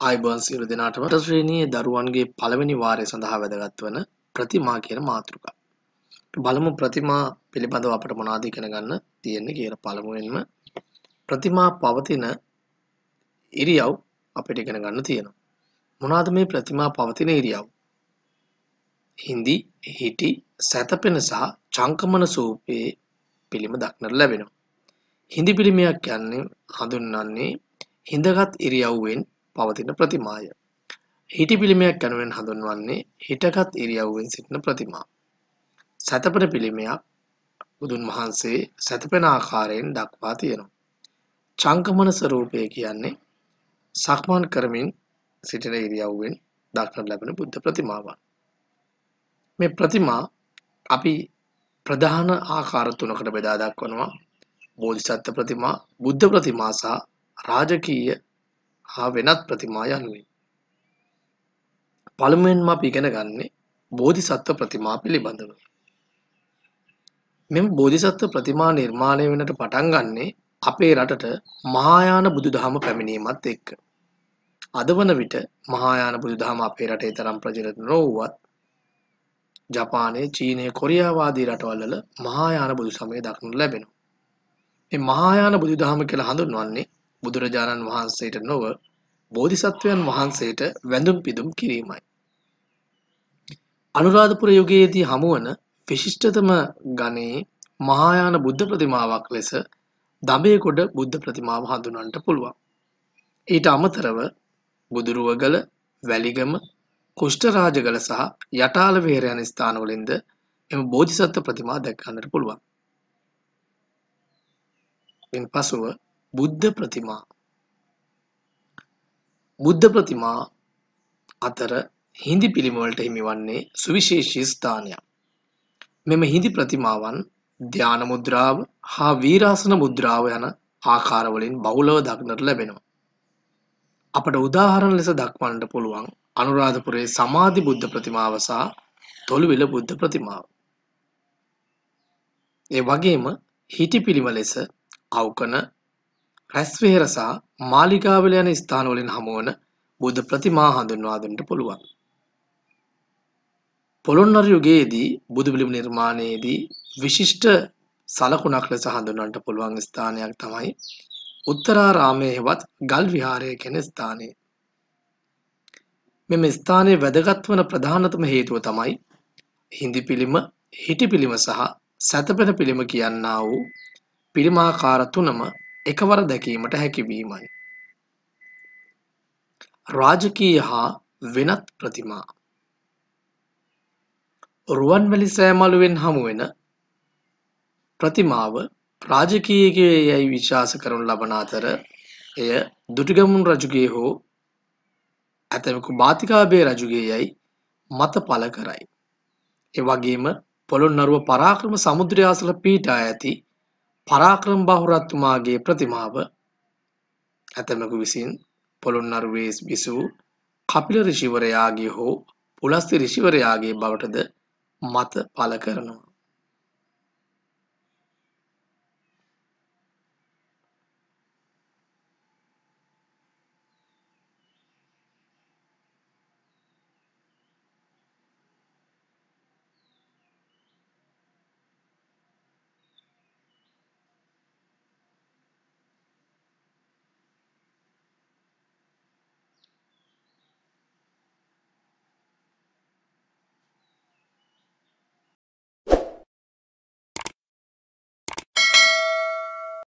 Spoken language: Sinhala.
ආයිබෝන් සියලු දෙනාටම ශ්‍රේණියේ දරුවන්ගේ පළවෙනි වාරය සඳහා වැදගත් වන ප්‍රතිමා කියන මාතෘකා. බලමු ප්‍රතිමා පිළිබඳව අපට මොනවද ඉගෙන ගන්න තියෙන්නේ කියලා පළමුවෙන්ම ප්‍රතිමා පවතින ඉරියව් අපිට ඉගෙන ගන්න තියෙනවා. මොනවද මේ ප්‍රතිමා පවතින ඉරියව්? හිඳි, හිටි, සැතපෙන සහ චංකමන සූපයේ පිළිම දක්නට ලැබෙනවා. හිඳි පිළිමයක් කියන්නේ හඳුන්වන්නේ හිඳගත් ඉරියව්වෙන් පවතින ප්‍රතිමාය. හිටි පිළිමයක් යනුවෙන් හඳුන්වන්නේ හිටගත් ඉරියව්වෙන් සිටින ප්‍රතිමා. සැතපෙන පිළිමයක් බුදුන් වහන්සේ සැතපෙන ආකාරයෙන් දක්වා තියෙනවා. චංකමන ස්වරූපය කියන්නේ සක්මන් කරමින් සිටින ඉරියව්වෙන් දක්නට ලැබෙන බුද්ධ ප්‍රතිමාවන්. මේ ප්‍රතිමා අපි ප්‍රධාන ආකාර තුනකට බෙදා දක්වනවා. බෝධිසත්ව ප්‍රතිමා, බුද්ධ ප්‍රතිමා සහ රාජකීය හා වෙනත් ප්‍රතිමා යනුවෙන්. පළමුවෙන්ම අපි ඉගෙන ගන්නේ බෝධිසත්ව ප්‍රතිමා පිළිබඳව. මෙම බෝධිසත්ව ප්‍රතිමා නිර්මාණය වෙනට පටන් ගන්නේ අපේ රටට මහායාන බුදුදහම පැමිණීමත් එක්ක. අද වන විට මහායාන බුදුදහම අපේ රටේ තරම් ප්‍රචලිත නොවුවත් ජපානයේ චීනයේ කොරියාවාදී රටවල්වල මහායාන බුදු සමය දක්නට ලැබෙනවා. මේ මහායාන බුදුදහම කියලා හඳුන්වන්නේ බුදුරජාණන් වහන්සේට නොව බෝධිසත්වයන් වහන්සේට වැඳුම් පිදුම් කිරීමයි. අනුරාධපුර යුගයේදී හමුවන විශිෂ්ටතම ගණයේ මහායාන බුද්ධ ප්‍රතිමාවක් ලෙස දඹයකොඩ බුද්ධ ප්‍රතිමාව හඳුන්වන්නට පුළුවන්. ඊට අමතරව බුදුරුවගල, වැලිගම, කුෂ්ඨරාජගල සහ යටාල වෙහෙර යන ස්ථානවලින්ද එම බෝධිසත්ව ප්‍රතිමා දැක ගන්නට පුළුවන්. ඉන් පසුව බුද්ධ ප්‍රතිමා බුද්ධ ප්‍රතිමා අතර හිඳි පිළිමවලට හිමිවන්නේ සුවිශේෂී ස්ථානයක්. මෙම හිඳි ප්‍රතිමාවන් ධ්‍යාන මුද්‍රාව හා වීරාසන මුද්‍රාව යන ආකාරවලින් බහුලව දක්නට ලැබෙනවා. අපට උදාහරණ ලෙස දක්වන්නට පුළුවන් අනුරාධපුරයේ සමාධි බුද්ධ ප්‍රතිමාව සහ තොළුවිල බුද්ධ ප්‍රතිමාව. ඒ වගේම හිටි පිළිම ලෙස අවකන රැස්වේර සහ මාලිගාවල යන ස්ථානවලින් හමුවන බුද්ධ ප්‍රතිමා හඳුන්වා දෙන්නට පුළුවන්. පොළොන්නරු යුගයේදී බුදු පිළිම නිර්මාණයේදී විශිෂ්ට සලකුණක් ලෙස හඳුන්වන්නට පුළුවන් ස්ථානයක් තමයි උත්තරාරාමයේ හෙවත් ගල් විහාරය කියන ස්ථානය. මෙම ස්ථානයේ වැදගත් වන ප්‍රධානතම හේතුව තමයි හිඳි පිළිම, හිටි පිළිම සහ සැතපෙන පිළිම කියන්නා වූ පිළිමාකාර තුනම එකවර දැකීමට හැකිවීමයි. රාජකීය හා වෙනත් ප්‍රතිමා රුවන්වැලි සෑමලුවෙන් හමුවෙන ප්‍රතිමාව රාජකීයගේ යැයි විශ්වාස කරනු ලබන අතර එය දුටුගැමුණු රජුගේ හෝ ඇතැමකු භාතිකාභය රජුගේ යැයි මත පල කරයි. එවගේම පොළොන්නරුව පරාක්‍රම සමුද්‍රය අසල පීටා ඇති පරාක්‍රම බහුරත්තුමාගේ ප්‍රතිමාව ඇතැමකු විසින් පොළොන්නරුවේ විසූ කපිල ඍෂිවරයාගේ හෝ පුලස්ති ඍෂිවරයාගේ බවටද මත පල කරනවා.